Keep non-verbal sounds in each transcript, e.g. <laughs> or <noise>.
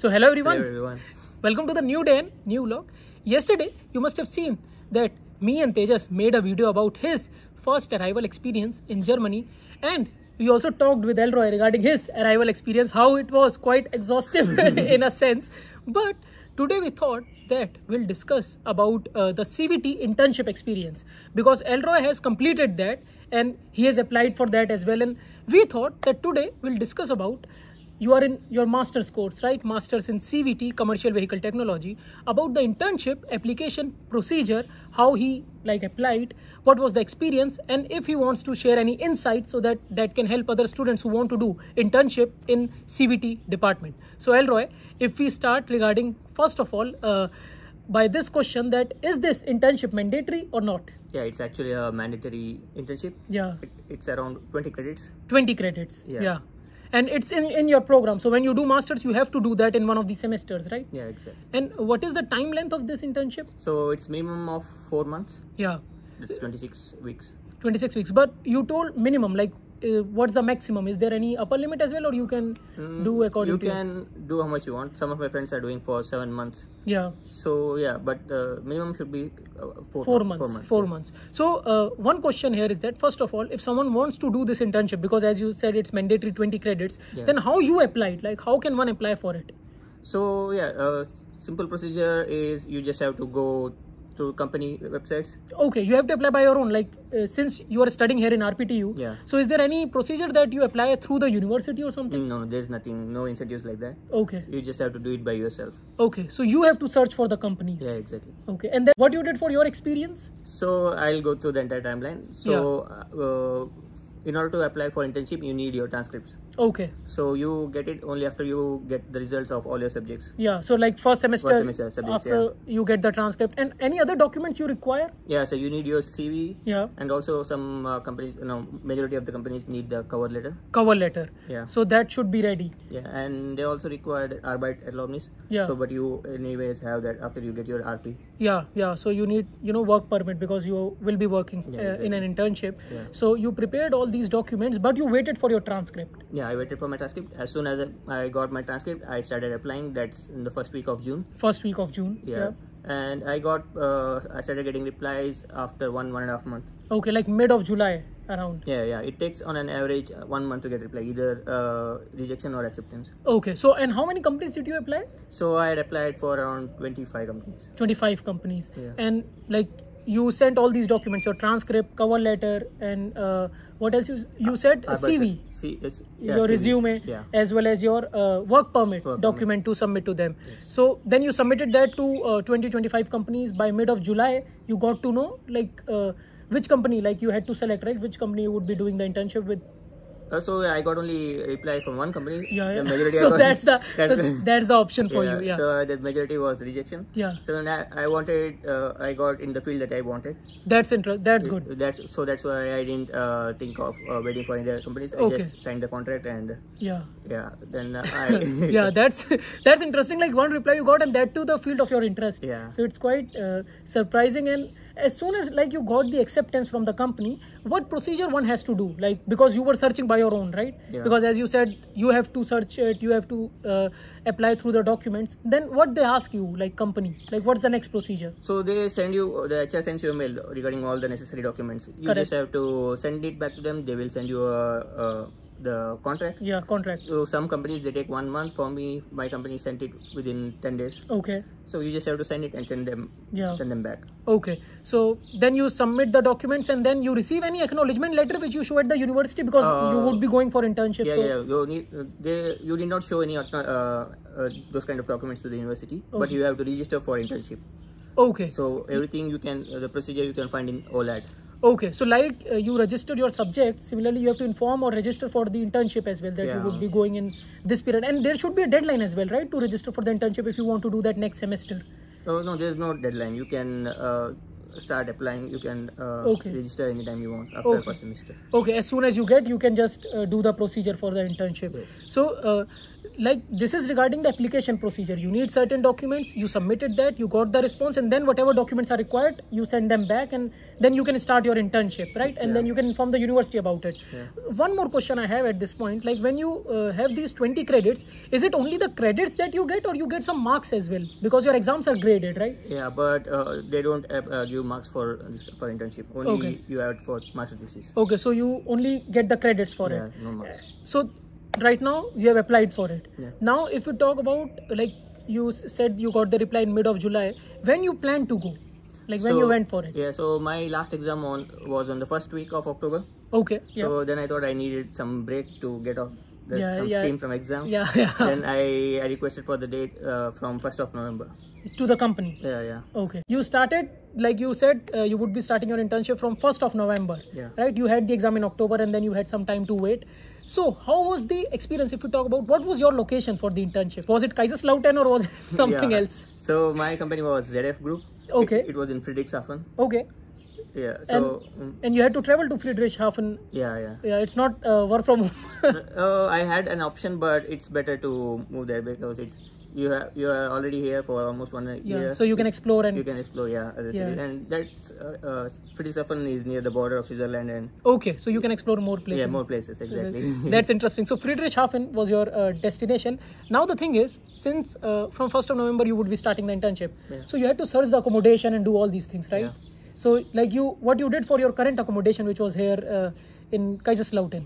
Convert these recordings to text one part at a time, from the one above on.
So, hello everyone. Hello everyone. Welcome to the new day and new vlog. Yesterday, you must have seen that me and Tejas made a video about his first arrival experience in Germany, and we also talked with Elroy regarding his arrival experience, how it was quite exhaustive <laughs> in a sense. But today we thought that we'll discuss about uh, the CVT internship experience because Elroy has completed that and he has applied for that as well. And we thought that today we'll discuss about you are in your master's course right? Masters in cvt commercial vehicle technology. About the internship application procedure how he like applied what was the experience and if he wants to share any insight so that that can help other students who want to do internship in cvt department. So elroy if we start regarding first of all uh, by this question that is this internship mandatory or not? Yeah, it's actually a mandatory internship. yeah. It, it's around 20 credits. 20 credits. Yeah. yeah and it's in in your program so when you do masters you have to do that in one of the semesters right Yeah, exactly. And what is the time length of this internship? So it's minimum of four months. Yeah, That's 26 weeks. 26 weeks. But you told minimum, like uh, what's the maximum? Is there any upper limit as well, or you can Mm, do according You to your- can do how much you want. Some of my friends are doing for seven months. Yeah, So yeah, but uh, minimum should be uh, four, four months. months. Four yeah. months. So uh, one question here is that first of all, if someone wants to do this internship, because as you said it's mandatory 20 credits, Yeah. then how you apply it? Like how can one apply for it? So yeah, uh, simple procedure is you just have to go to company websites. Okay, you have to apply by your own. Like uh, since you are studying here in RPTU, Yeah. So is there any procedure that you apply through the university or something? No, there's nothing, no incentives like that. Okay, You just have to do it by yourself. okay. So you have to search for the companies. Yeah, exactly. Okay, and then what you did for your experience? So I'll go through the entire timeline. So uh, in order to apply for internship, you need your transcripts. Okay, So you get it only after you get the results of all your subjects. yeah. So like first semester, First semester subjects, after you get the transcript, and any other documents you require? Yeah, so you need your CV, Yeah, and also some uh, companies, you know, majority of the companies need the cover letter. cover letter. Yeah. So that should be ready. Yeah, and they also require the Arbeit Erlaubnis. Yeah. So, but you anyways have that after you get your RP. Yeah, yeah. So you need you know work permit because you will be working Yeah, uh, in an internship. Yeah. So you prepared all these documents, but you waited for your transcript. Yeah, I waited for my transcript. As soon as I got my transcript, I started applying. That's in the first week of June. First week of June. Yeah. And I got, uh, I started getting replies after one, one and a half month. Okay, like mid of July around. Yeah, yeah. It takes on an average uh, one month to get reply, either uh, rejection or acceptance. Okay. So and how many companies did you apply? So I had applied for around 25 companies. 25 companies Yeah. and like you sent all these documents your transcript cover letter and uh, what else you, you said? Uh, cv C, yeah, your CV. resume Yeah. as well as your uh, work permit Work document to submit to them. So then you submitted that to uh, 20 25 companies. By mid of july you got to know like uh, which company like you had to select right? Which company you would be doing the internship with Uh, so I got only reply from one company. yeah, The majority <laughs> so that's the <laughs> so That's- the option for yeah, you yeah So the majority was rejection. yeah So then I, I wanted, uh, I got in the field that I wanted. that's interest that's good That's so that's why I didn't uh, think of uh, waiting for other companies. Okay. I just signed the contract and yeah yeah, then uh, <laughs> I yeah that's that's interesting like one reply you got and that to the field of your interest Yeah. so it's quite uh, surprising and as soon as like you got the acceptance from the company what procedure one has to do like because you were searching by your own right Yeah. because as you said you have to search it you have to uh, apply through the documents then what they ask you like company like what's the next procedure So they send you the HR sends you a mail regarding all the necessary documents. You Correct. just have to send it back to them. They will send you a, a the contract. yeah contract So some companies they take one month. For me, my company sent it within ten days. okay So you just have to send it and send them yeah send them back. okay so then you submit the documents and then you receive any acknowledgement letter which you show at the university because you Uh, would be going for internship Yeah, so yeah. You need uh, they you did not show any uh, uh, those kind of documents to the university, but you have to register for internship. okay So everything you can uh, the procedure you can find in OLAT. Okay, so like uh, you registered your subject, similarly you have to inform or register for the internship as well that you would be going in this period, and there should be a deadline as well, right, to register for the internship if you want to do that next semester. Oh no, there's no deadline. You can uh, start applying. You can uh, Okay. register anytime you want after Okay. first semester. Okay, as soon as you get, you can just uh, do the procedure for the internship. Yes. So, uh, like this is regarding the application procedure. You need certain documents. You submitted that. You got the response, and then whatever documents are required, you send them back, and then you can start your internship, right? And then you can inform the university about it. Yeah. One more question I have at this point: like when you uh, have these 20 credits, is it only the credits that you get, or you get some marks as well? Because your exams are graded, right? Yeah, but uh, they don't uh, uh, give marks for this, for internship. Only Okay. you have it for master thesis. Okay, so you only get the credits for yeah, it. no marks. So right now you have applied for it. Yeah. Now if you talk about like you said you got the reply in mid of July, when you plan to go? Like when So- you went for it? Yeah, so my last exam on was on the first week of October. Okay. Yeah. So then I thought I needed some break to get off the, Yeah, some yeah. steam from exam. yeah, <laughs> yeah. Then I, I requested for the date uh, from 1st of November. to the company. Yeah, yeah. Okay. You started like you said uh, you would be starting your internship from 1st of November. Yeah. Right? You had the exam in October and then you had some time to wait. So how was the experience if you talk about what was your location for the internship? Was it Kaiserslautern or was it <laughs> something Yeah. else? So my company was ZF Group. Okay. It, it was in Friedrichshafen. Okay. Yeah. So mm, And you had to travel to Friedrichshafen yeah, yeah. yeah it's not uh, work from home <laughs> uh, I had an option, but it's better to move there because it's you have you are already here for almost one yeah year. so you can explore and you can explore yeah other Yeah. cities and that's uh, uh, Friedrichshafen is near the border of Switzerland and okay so you can explore more places yeah more places exactly. <laughs> that's interesting so friedrichshafen was your uh, destination now the thing is since uh, from 1st of november you would be starting the internship Yeah. so you had to search the accommodation and do all these things right Yeah. So like you what you did for your current accommodation which was here uh, in kaiserslautern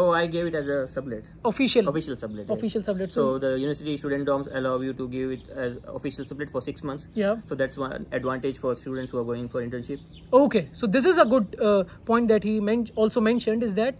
oh, I gave it as a sublet, official official sublet. official sublet so, So the university student dorms allow you to give it as official sublet for six months. yeah So that's one advantage for students who are going for internship. Okay, so this is a good uh, point that he men- also mentioned is that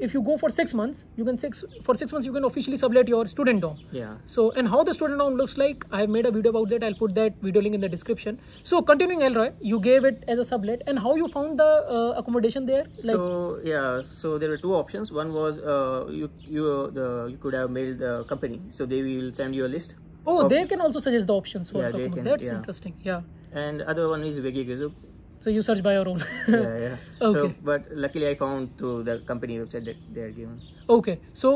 if you go for six months, you can six for six months you can officially sublet your student dorm. Yeah. So and how the student dorm looks like, I have made a video about that. I'll put that video link in the description. So continuing, Elroy, you gave it as a sublet, and how you found the uh, accommodation there? Like, so yeah, so there were two options. One was uh, you you the you could have mailed the company, so they will send you a list. oh, of- they can also suggest the options for Yeah, they can, That's yeah. interesting. Yeah. And other one is Gazoo. So you search by your own. <laughs> yeah, yeah. So, Okay. but luckily I found through the company website that they are given. Okay, so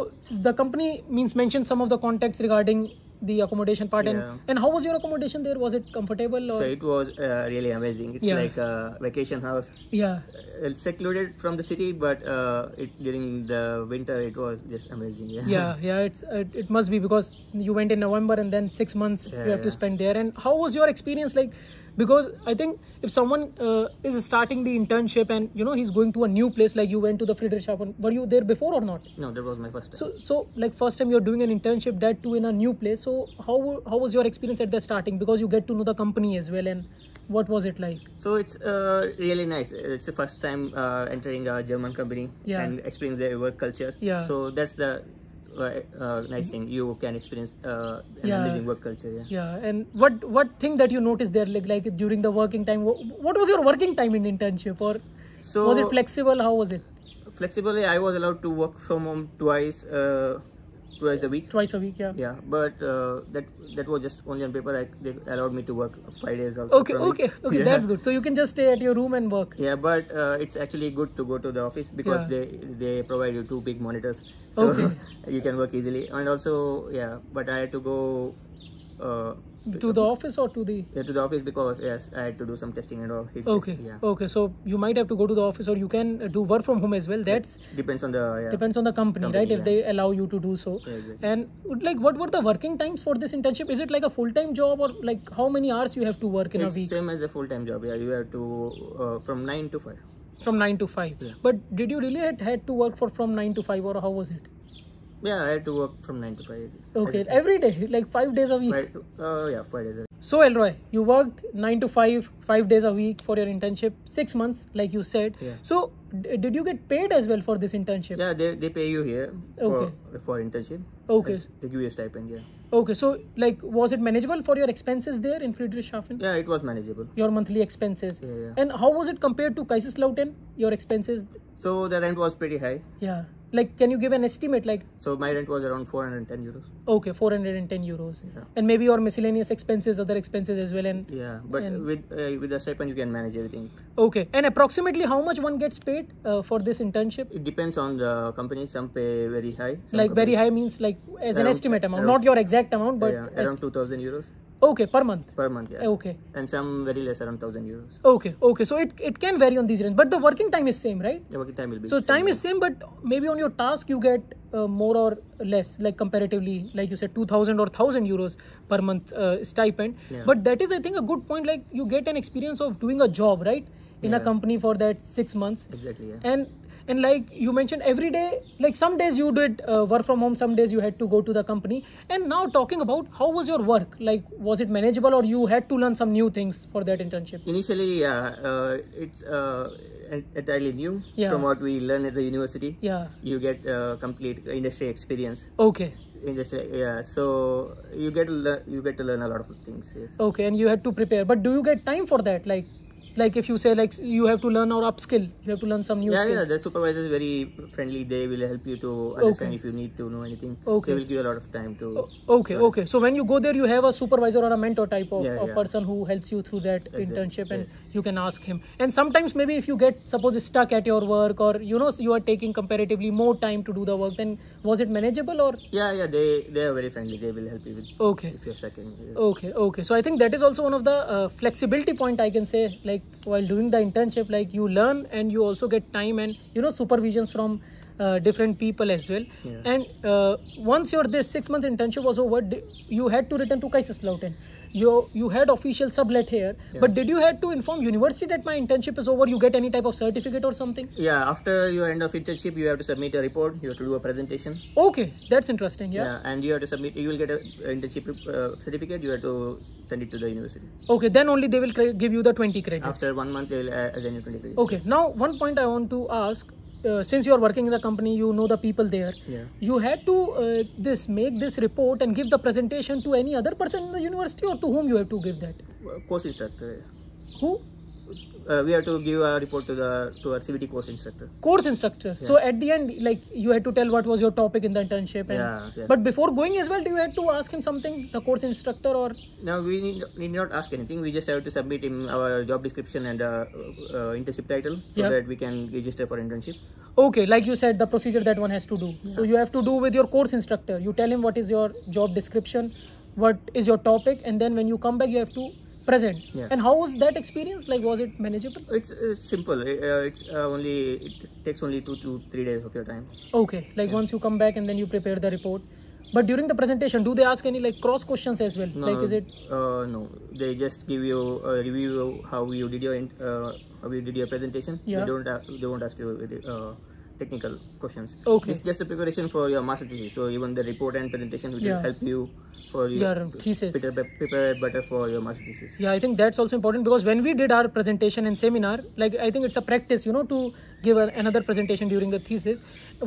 the company means mentioned some of the contacts regarding the accommodation part, Yeah. and and how was your accommodation there? Was it comfortable or So it was uh, really amazing. It's Yeah. like a vacation house. yeah? Uh, It's secluded from the city, but uh, it during the winter it was just amazing. Yeah. <laughs> yeah yeah it's it, it must be because you went in november and then six months Yeah, you have to spend there and how was your experience like because i think if someone uh, is starting the internship and you know he's going to a new place like you went to the friedrichshafen were you there before or not No, that was my first time. so so like first time you're doing an internship that too in a new place so how how was your experience at the starting because you get to know the company as well and what was it like So it's uh, really nice. It's the first time uh, entering a German company Yeah. and experience their work culture. Yeah. So that's the uh, nice thing. You can experience uh, an Yeah. amazing work culture. Yeah. yeah and what what thing that you noticed there like like during the working time what, what was your working time in internship or So was it flexible how was it flexibly, I was allowed to work from home twice, uh, twice a week. twice a week yeah Yeah, but uh, that that was just only on paper. I, they allowed me to work five days also. okay okay okay Yeah. that's good so you can just stay at your room and work Yeah, but uh, it's actually good to go to the office because Yeah. they they provide you two big monitors, so Okay. <laughs> you can work easily. And also, yeah, but I had to go uh, to the office or to the yeah, to the office because yes, I had to do some testing and all. It- okay Yeah. okay so you might have to go to the office or you can uh, do work from home as well that's Depends on the yeah. depends on the company, Company, right if they allow you to do so exactly. and like what were the working times for this internship is it like a full-time job or like how many hours you have to work in It's a week same as a full time job. Yeah, you have to uh, from nine to five. from 9 to 5 Yeah. but did you really had, had to work for from 9 to 5 or how was it Yeah, I had to work from nine to five. Okay every day like 5 days a week Five uh, yeah, five days. a week. So, Elroy, you worked nine to five, five days a week for your internship, six months, like you said. Yeah. So, d- did you get paid as well for this internship? Yeah, they, they pay you here for for internship. Okay. As- They give you a stipend. Yeah. Okay, so like, was it manageable for your expenses there in Friedrichshafen? Yeah, it was manageable. Your monthly expenses. Yeah, yeah. And how was it compared to Kaiserslautern? Your expenses? So the rent was pretty high. Yeah. Like, can you give an estimate? Like, So my rent was around 410 euros. okay, 410 euros, Yeah. and maybe your miscellaneous expenses, other expenses as well, and Yeah, but And- with uh, with the stipend you can manage everything. okay. And approximately how much one gets paid uh, for this internship? It depends on the company. Some pay very high. Like very high means like as an estimate amount, around- not your exact amount, but yeah, around 2000 euros okay per month. per month. Yeah, Okay, and some very less, around 1000 euros. okay, okay. So it, it can vary on these range, but the working time is same, right? The working time will be. So same, time is same, but maybe on your task you get uh, more or less, like comparatively, like you said, two thousand or thousand euros per month uh, stipend. Yeah. But that is, I think, a good point. Like you get an experience of doing a job, right, in a company for that six months, exactly. Yeah. and and like you mentioned, every day, like some days you did uh, work from home, some days you had to go to the company. And now talking about how was your work? Like was it manageable, or you had to learn some new things for that internship? Initially, yeah, uh, it's uh, entirely new Yeah. from what we learn at the university. Yeah. You get uh, complete industry experience. Okay. Industry, yeah. So you get to learn, you get to learn a lot of things. Yes. Okay, and you had to prepare. But do you get time for that? Like, like if you say like you have to learn or upskill, you have to learn some new yeah, yeah. skills. The supervisor is very friendly. They will help you to understand Okay. if you need to know anything. Okay. They will give you a lot of time to. O- Okay, okay. So when you go there, you have a supervisor or a mentor type of Yeah, a yeah. person who helps you through that Exactly, internship, and yes. you can ask him. And sometimes maybe if you get suppose stuck at your work, or you know you are taking comparatively more time to do the work, then was it manageable or Yeah, yeah. They they are very friendly. They will help you with okay? if you're stuck in. yeah. Okay, okay. So I think that is also one of the uh, flexibility point I can say. Like while doing the internship, like you learn and you also get time and you know supervisions from uh, different people as well. Yeah. And uh, once your this six month internship was over, you had to return to Kaiserslautern. You you had official sublet here, but did you had to inform university that my internship is over? You get any type of certificate or something? Yeah, after your end of internship, you have to submit a report. You have to do a presentation. Okay, that's interesting. Yeah. Yeah, and you have to submit. You will get a internship uh, certificate. You have to send it to the university. Okay, then only they will give you the twenty credits. After one month, they will uh, assign you 20 credits. Okay, now one point I want to ask. Uh, since you are working in the company, you know the people there. Yeah. You had to uh, this make this report and give the presentation to any other person in the university, or to whom you have to give that? Course instructor. Who? Uh, we have to give a report to the to our CVT course instructor. Course instructor. So at the end, like you had to tell what was your topic in the internship. And, Yeah, yeah. But before going as well, do you had to ask him something, the course instructor, or No, we need, need not ask anything. We just have to submit in our job description and uh, uh, internship title so Yeah. that we can register for internship. okay, like you said, the procedure that one has to do. So you have to do with your course instructor. You tell him what is your job description, what is your topic, and then when you come back, you have to present. Yeah. And how was that experience? Like, was it manageable? It's uh, simple. Uh, it's uh, only it takes only two to three days of your time. Okay, like once you come back and then you prepare the report. But during the presentation, do they ask any like cross questions as well? No, like, is it Uh, no, they just give you a review how you did your uh, how you did your presentation. Yeah. They don't a- they won't ask you uh, technical questions. Okay. It's just a preparation for your master thesis. So even the report and presentation will Yeah. help you for your your thesis? prepare, prepare better for your master thesis. Yeah, I think that's also important because when we did our presentation and seminar, like I think it's a practice, you know, to give a, another presentation during the thesis.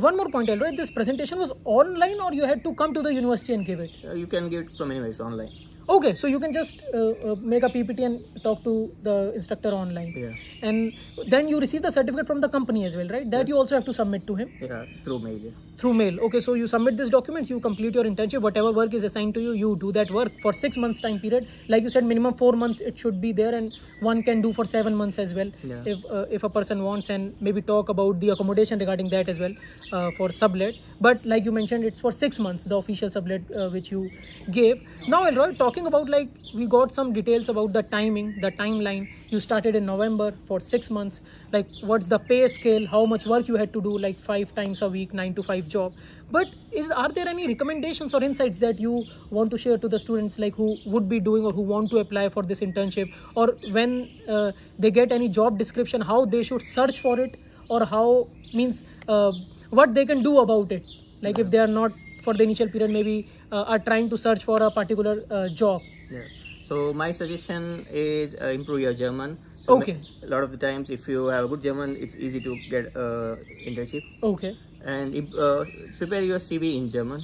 One more point, Elroy, this presentation was online or you had to come to the university and give it? Uh, you can give it from anywhere. It's online. Okay, so you can just uh, uh, make a PPT and talk to the instructor online. Yeah. And then you receive the certificate from the company as well, right? That you also have to submit to him Yeah, through mail. Yeah. through mail. Okay, so you submit these documents, you complete your internship, whatever work is assigned to you, you do that work for six months time period. Like you said, minimum four months it should be there, and one can do for seven months as well Yeah. if uh, if a person wants, and maybe talk about the accommodation regarding that as well uh, for sublet. But like you mentioned, it's for six months the official sublet uh, which you gave. Now, Elroy, talking about like we got some details about the timing, the timeline. You started in November for six months. Like, what's the pay scale? How much work you had to do? Like five times a week, nine to five job. But is are there any recommendations or insights that you want to share to the students, like who would be doing or who want to apply for this internship, or when uh, they get any job description, how they should search for it, or how means uh, what they can do about it? Like if they are not for the initial period, maybe uh, are trying to search for a particular uh, job. Yeah. So my suggestion is uh, improve your German. So Okay. A lot of the times, if you have a good German, it's easy to get uh, internship. Okay. And uh, prepare your CV in German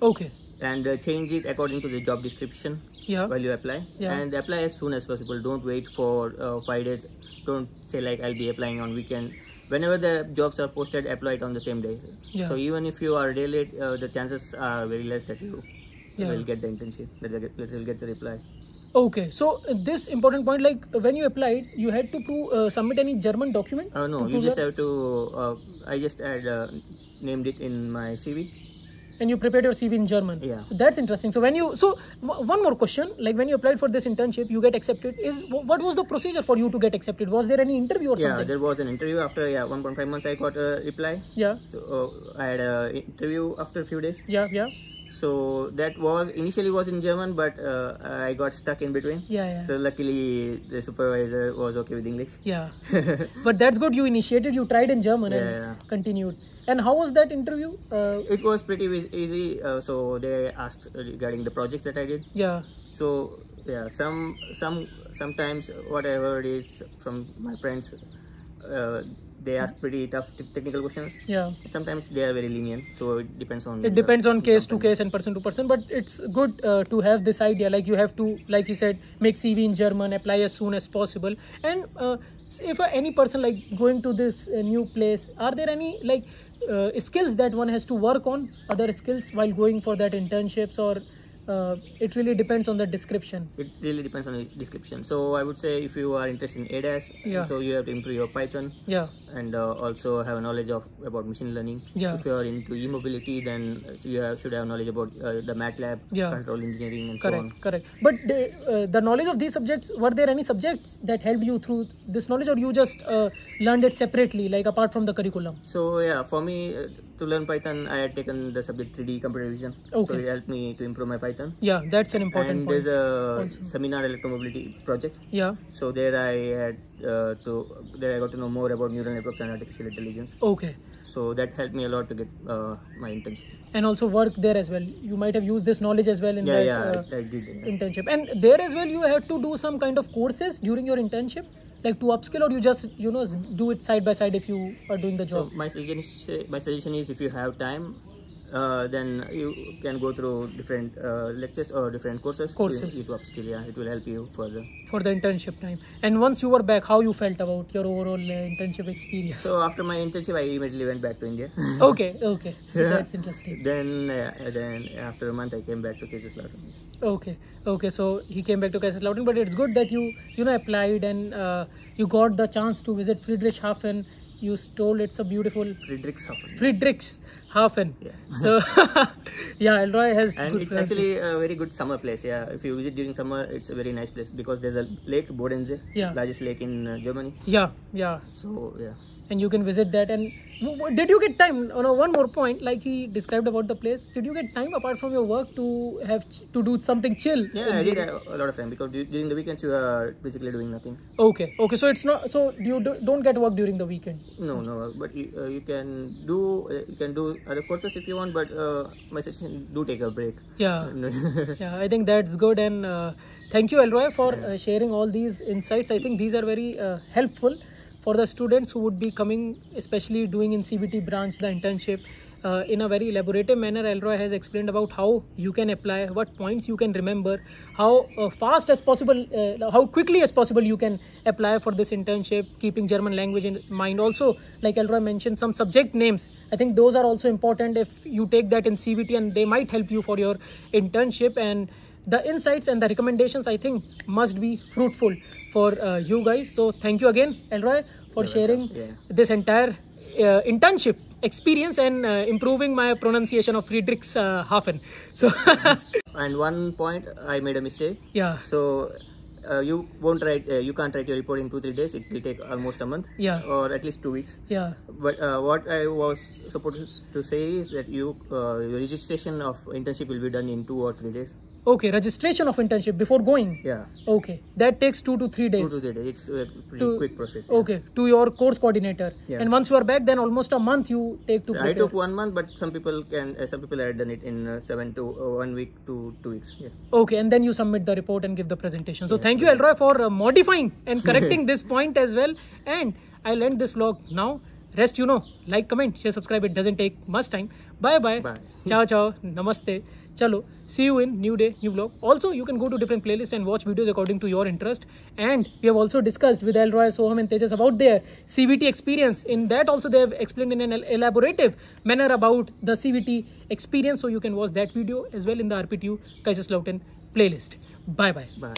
Okay. and uh, change it according to the job description Yeah. while you apply. Yeah. And apply as soon as possible. Don't wait for uh, five days. Don't say like I'll be applying on weekend. Whenever the jobs are posted, apply it on the same day. Yeah. So even if you are late, uh, the chances are very less that you Yeah. will get the internship, that you get, that you'll get the reply. Okay, so uh, this important point, like when you applied, you had to prove, uh, submit any German document. Uh, no, you just that? have to. Uh, I just had uh, named it in my CV. And you prepared your CV in German. Yeah. That's interesting. So when you so w- one more question, like when you applied for this internship, you get accepted. Is wh- what was the procedure for you to get accepted? Was there any interview or Yeah, something? there was an interview after yeah 1.5 months. I got a reply. Yeah, So uh, I had a interview after a few days. yeah, yeah, So that was initially was in German, but uh, I got stuck in between. yeah, yeah. So luckily the supervisor was okay with English. yeah. <laughs> but that's good. You initiated. You tried in German and Yeah. continued. And how was that interview? Uh, It was pretty easy. Uh, so they asked regarding the projects that I did. yeah, So yeah, some some sometimes what I heard is from my friends, uh, they ask pretty tough te- technical questions. yeah. Sometimes they are very lenient. So it depends on. It depends on case to case and person to person, but it's good uh, to have this idea. Like you have to, like you said, make CV in German, apply as soon as possible. And uh, if uh, any person like going to this uh, new place, are there any like uh, skills that one has to work on? Other skills while going for that internships, or uh, it really depends on the description. It really depends on the description. So I would say if you are interested in ADAS, Yeah. so you have to improve your Python Yeah, and uh, also have a knowledge of about machine learning. Yeah. If you are into e-mobility, then uh, you have, should have knowledge about uh, the MATLAB, Yeah. control engineering, and correct, so on. correct. But the, uh, the knowledge of these subjects, were there any subjects that helped you through this knowledge, or you just uh, learned it separately, like apart from the curriculum? So yeah, for me uh, to learn Python, I had taken the subject 3D computer vision. So Okay. it helped me to improve my Python. Yeah, that's an important and point. there's a seminar electromobility project. Yeah. So there I had uh, to there I got to know more about neural networks and artificial intelligence. Okay. So that helped me a lot to get uh, my internship. And also work there as well. You might have used this knowledge as well in Yeah, that yeah, uh, I, I did. yeah. internship. And there as well, you have to do some kind of courses during your internship, like to upskill, or you just you know do it side by side if you are doing the job So my suggestion is, my suggestion is if you have time, uh, then you can go through different uh, lectures or different courses, Courses. To, to upskill. Yeah, it will help you further. for the internship time. And once you were back, how you felt about your overall uh, internship experience? So after my internship, I immediately went back to India. okay, okay, <laughs> that's interesting. then uh, then after a month, I came back to Kaiserslautern. Okay, okay. So he came back to Kaiserslautern, but it's good that you you know applied and uh, you got the chance to visit Friedrichshafen. You told it's a beautiful Friedrichshafen. Friedrichshafen. Yeah. So <laughs> yeah, Elroy has and good it's actually a very good summer place. Yeah, if you visit during summer, it's a very nice place because there's a lake Bodensee, Yeah. largest lake in uh, Germany. yeah, yeah. So yeah. and you can visit that and w- w- did you get time on a one more point like he described about the place did you get time apart from your work to have ch- to do something chill Yeah, I did a lot of time because during the weekends you are basically doing nothing. okay okay so it's not so you do, don't get work during the weekend No, no, but you, uh, you can do uh, you can do other courses if you want, but uh, my suggestion do take a break. yeah. <laughs> Yeah i think that's good and uh, thank you elroy for uh, sharing all these insights. I think these are very uh, helpful for the students who would be coming especially doing in cvt branch the internship uh, in a very elaborative manner elroy has explained about how you can apply what points you can remember how uh, fast as possible uh, how quickly as possible you can apply for this internship keeping german language in mind. Also like elroy mentioned some subject names. I think those are also important. If you take that in cvt and they might help you for your internship. And the insights and the recommendations i think must be fruitful for uh, you guys. So thank you again elroy for sharing this entire uh, internship experience and uh, improving my pronunciation of friedrichshafen so <laughs> and one point I made a mistake. yeah So uh, you won't write uh, you can't write your report in two three days. It will take almost a month. Yeah. Or at least two weeks. yeah But uh, what I was supposed to say is that you uh, your registration of internship will be done in two or three days. Okay registration of internship before going Yeah. okay that takes two to three days. Two to three days. It's a pretty To- quick process. okay to your course coordinator Yeah. and once you are back then almost a month you take to So I took one month, but some people can uh, some people had done it in uh, seven to uh, one week to two weeks. Yeah. Okay, and then you submit the report and give the presentation. So thank you, Elroy, for uh, modifying and <laughs> correcting this point as well. And I'll end this vlog now. rest you know like comment share subscribe it doesn't take much time bye bye, Bye. ciao ciao. Namaste. Chalo. See you in new day new vlog. Also you can go to different playlists and watch videos according to your interest. And we have also discussed with Elroy Soham and Tejas about their CVT experience. In that also they have explained in an el- elaborative manner about the CVT experience. So you can watch that video as well in the RPTU Kaiserslautern playlist. Bye bye. Bye.